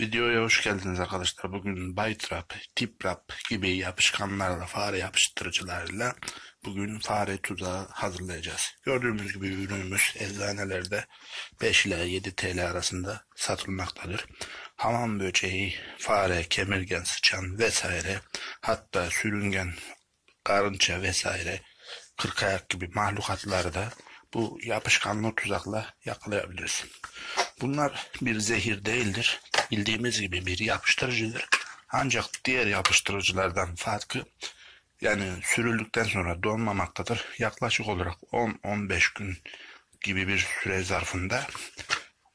Videoya hoş geldiniz arkadaşlar. Bugün Baytrap, Tiprap gibi yapışkanlarla, fare yapıştırıcılarla bugün fare tuzağı hazırlayacağız. Gördüğümüz gibi ürünümüz eczanelerde 5 ile 7 TL arasında satılmaktadır. Hamam böceği, fare, kemirgen, sıçan vesaire hatta sürüngen, karınca vesaire kırkayak gibi mahlukatları da bu yapışkanlı tuzakla yakalayabiliriz. Bunlar bir zehir değildir. Bildiğimiz gibi bir yapıştırıcıdır. Ancak diğer yapıştırıcılardan farkı yani sürüldükten sonra donmamaktadır. Yaklaşık olarak 10-15 gün gibi bir süre zarfında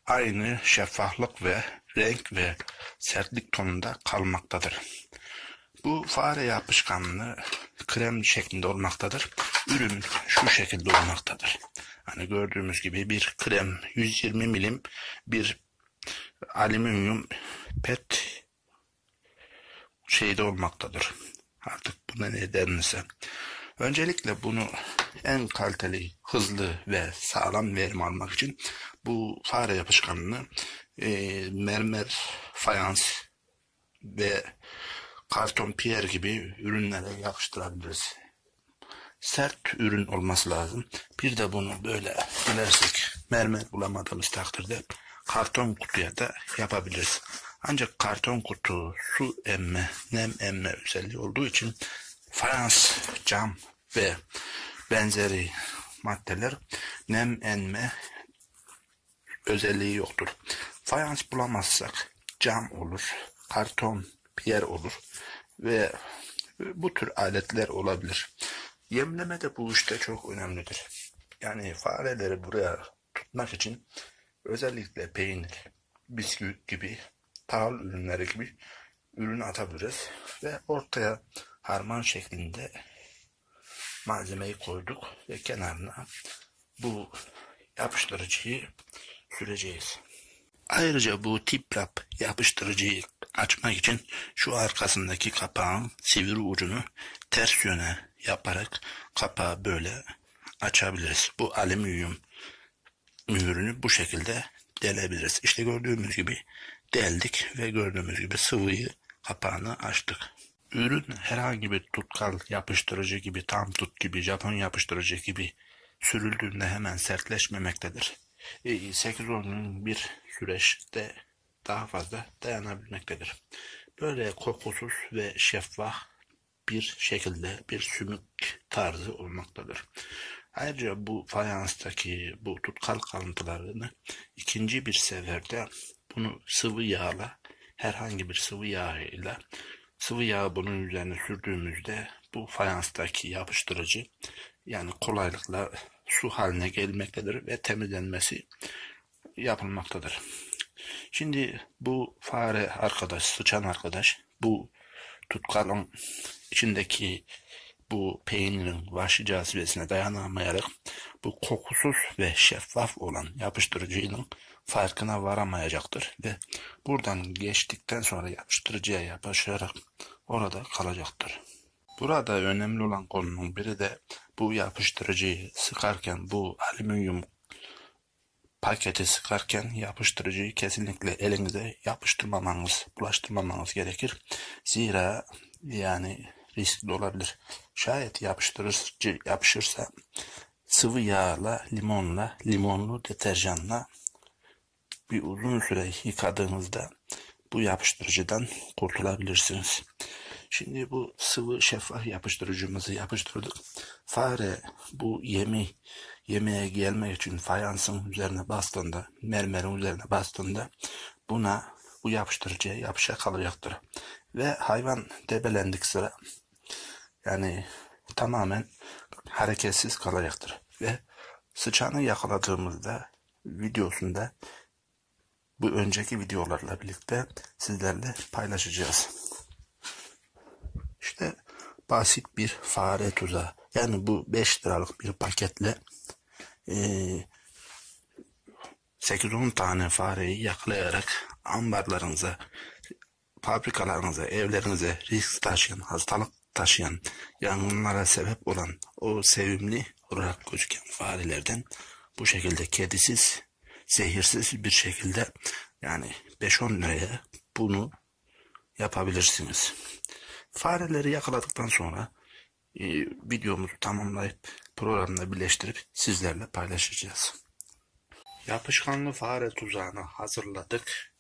aynı şeffaflık ve renk ve sertlik tonunda kalmaktadır. Bu fare yapışkanlığı krem şeklinde olmaktadır. Ürün şu şekilde olmaktadır. Hani gördüğümüz gibi bir krem 120 milim bir alüminyum pet şeyde olmaktadır. Artık buna ne denirse. Öncelikle bunu en kaliteli, hızlı ve sağlam verim almak için bu fare yapışkanını e, mermer, fayans ve karton piyer gibi ürünlere yapıştırabiliriz. Sert ürün olması lazım. Bir de bunu böyle dilersek mermer bulamadığımız takdirde karton kutuya da yapabiliriz. Ancak karton kutu su emme, nem emme özelliği olduğu için fayans, cam ve benzeri maddeler nem emme özelliği yoktur. Fayans bulamazsak cam olur, karton, piyer olur ve bu tür aletler olabilir. Yemleme de bu işte çok önemlidir. Yani fareleri buraya tutmak için özellikle peynir, bisküvit gibi, tahıl ürünleri gibi ürün atabiliriz. Ve ortaya harman şeklinde malzemeyi koyduk ve kenarına bu yapıştırıcıyı süreceğiz. Ayrıca bu tiprap yapıştırıcıyı açmak için şu arkasındaki kapağın sivri ucunu ters yöne yaparak kapağı böyle açabiliriz. Bu alüminyum mühürünü bu şekilde delebiliriz. İşte gördüğümüz gibi deldik ve gördüğümüz gibi sıvıyı kapağını açtık. Ürün herhangi bir tutkal yapıştırıcı gibi, tam tut gibi, Japon yapıştırıcı gibi sürüldüğünde hemen sertleşmemektedir. 8-10 gün bir süreçte daha fazla dayanabilmektedir. Böyle kokusuz ve şeffaf bir şekilde bir sümük tarzı olmaktadır. Ayrıca bu fayanstaki bu tutkal kalıntılarını ikinci bir seferde bunu sıvı yağla herhangi bir sıvı yağ ile sıvı yağ bunun üzerine sürdüğümüzde bu fayanstaki yapıştırıcı yani kolaylıkla su haline gelmektedir ve temizlenmesi yapılmaktadır. Şimdi bu fare arkadaş, sıçan arkadaş bu tutkalın içindeki bu peynirin vahşi cazibesine dayanamayarak bu kokusuz ve şeffaf olan yapıştırıcının farkına varamayacaktır ve buradan geçtikten sonra yapıştırıcıya yapışarak orada kalacaktır. Burada önemli olan konunun biri de bu yapıştırıcıyı sıkarken bu alüminyum paketi sıkarken yapıştırıcıyı kesinlikle elinize yapıştırmamanız, bulaştırmamanız gerekir. Zira yani riskli olabilir. Şayet yapıştırıcı yapışırsa sıvı yağla, limonla, limonlu deterjanla bir uzun süre yıkadığınızda bu yapıştırıcıdan kurtulabilirsiniz. Şimdi bu sıvı şeffaf yapıştırıcımızı yapıştırdık. Fare bu yemi yemeğe gelmek için fayansın üzerine bastığında, mermerin üzerine bastığında buna bu yapıştırıcıya yapışa kalacaktır. Ve hayvan debelendik sıra yani tamamen hareketsiz kalacaktır. Ve sıçanı yakaladığımızda videosunda bu önceki videolarla birlikte sizlerle paylaşacağız. İşte basit bir fare tuzağı. Yani bu 5 liralık bir paketle e, 8-10 tane fareyi yakalayarak ambarlarınıza, fabrikalarınıza, evlerinize risk taşıyan, hastalık taşıyan, yangınlara sebep olan o sevimli olarak gözüken farelerden bu şekilde kedisiz, zehirsiz bir şekilde yani 5-10 liraya bu bunu yapabilirsiniz. Fareleri yakaladıktan sonra e, videomuzu tamamlayıp programla birleştirip sizlerle paylaşacağız. Yapışkanlı fare tuzağını hazırladık.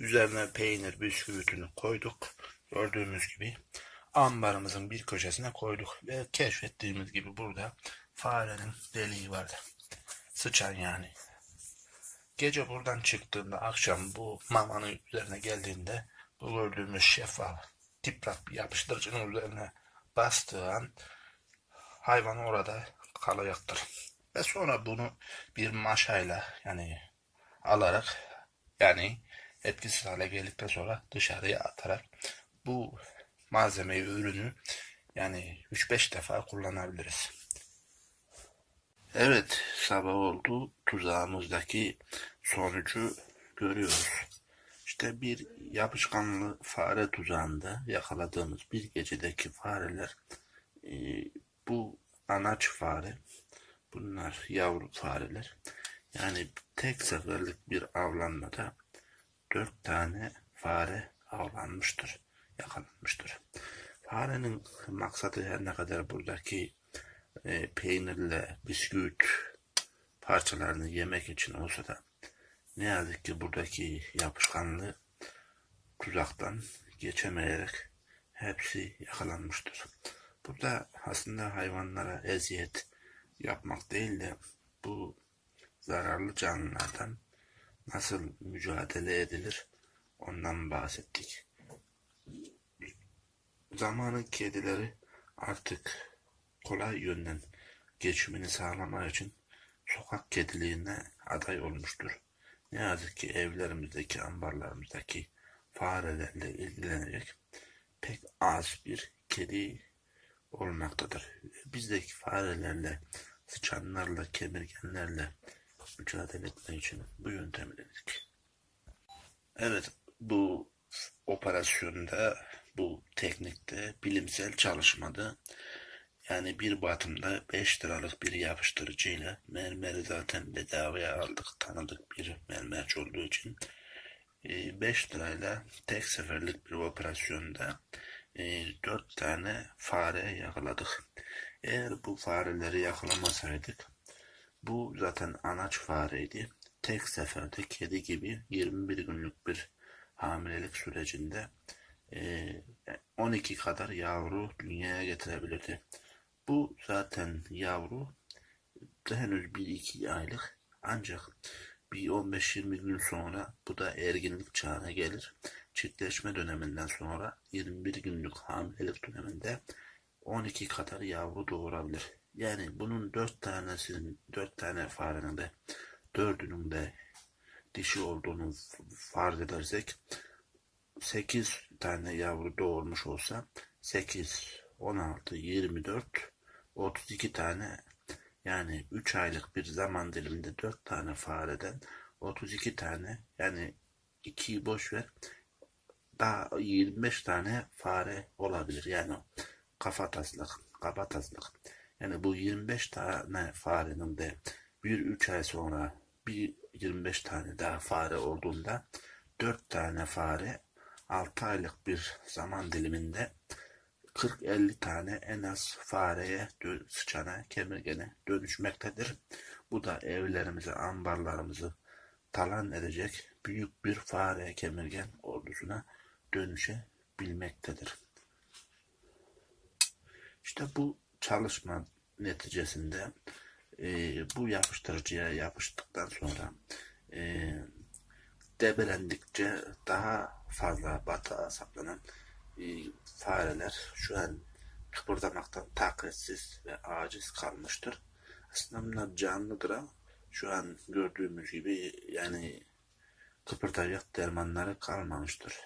Üzerine peynir bisküvitini koyduk. Gördüğümüz gibi ambarımızın bir köşesine koyduk ve keşfettiğimiz gibi burada farenin deliği vardı. Sıçan yani. Gece buradan çıktığında akşam bu mamanın üzerine geldiğinde bu gördüğümüz şeffaf tiprap yapıştırıcının üzerine bastığı an hayvan orada kalacaktır. Ve sonra bunu bir maşayla yani alarak yani etkisiz hale geldikten sonra dışarıya atarak bu malzemeyi, ürünü yani 3-5 defa kullanabiliriz. Evet, sabah oldu. Tuzağımızdaki sonucu görüyoruz. İşte bir yapışkanlı fare tuzağında yakaladığımız bir gecedeki fareler e, bu anaç fare, bunlar yavru fareler. Yani tek seferlik bir avlanmada dört tane fare avlanmıştır, yakalanmıştır. Farenin maksadı her ne kadar buradaki e, peynirle bisküvit parçalarını yemek için olsa da ne yazık ki buradaki yapışkanlı tuzaktan geçemeyerek hepsi yakalanmıştır. Burada aslında hayvanlara eziyet yapmak değil de bu zararlı canlılardan nasıl mücadele edilir ondan bahsettik. Zamanın kedileri artık kolay yönden geçimini sağlamak için sokak kediliğine aday olmuştur. Ne yazık ki evlerimizdeki, ambarlarımızdaki farelerle ilgilenecek pek az bir kedi olmaktadır. Bizdeki farelerle, sıçanlarla, kemirgenlerle mücadele etmek için bu yöntemi denedik. Evet, bu operasyonda, bu teknikte bilimsel çalışmada yani bir batımda 5 liralık bir yapıştırıcıyla mermeri zaten bedavaya aldık, tanıdık bir mermerci olduğu için 5 e, lirayla tek seferlik bir operasyonda 4 e, tane fare yakaladık. Eğer bu fareleri yakalamasaydık bu zaten anaç fareydi. Tek seferde kedi gibi 21 günlük bir hamilelik sürecinde 12 e, kadar yavru dünyaya getirebilirdi. Bu zaten yavru henüz 1-2 aylık ancak bir 15-20 gün sonra bu da erginlik çağına gelir. Çiftleşme döneminden sonra 21 günlük hamilelik döneminde 12 kadar yavru doğurabilir. Yani bunun 4 tanesinin 4 tane farenin de 4'ünün de dişi olduğunu farz edersek 8 tane yavru doğurmuş olsa 8, 16, 24, 32 tane yani 3 aylık bir zaman diliminde 4 tane fareden 32 tane yani 2'yi boş ver daha 25 tane fare olabilir. Yani kafa taslık, kaba taslık. Yani bu 25 tane farenin de bir 3 ay sonra bir 25 tane daha fare olduğunda 4 tane fare 6 aylık bir zaman diliminde 40-50 tane en az fareye, sıçana, kemirgene dönüşmektedir. Bu da evlerimizi, ambarlarımızı talan edecek büyük bir fare kemirgen ordusuna dönüşebilmektedir. İşte bu çalışma neticesinde e, bu yapıştırıcıya yapıştıktan sonra e, debelendikçe daha fazla batağa saplanan e, fareler şu an kıpırdamaktan takatsiz ve aciz kalmıştır. Aslında bunlar canlıdır ama şu an gördüğümüz gibi yani kıpırdayacak dermanları kalmamıştır.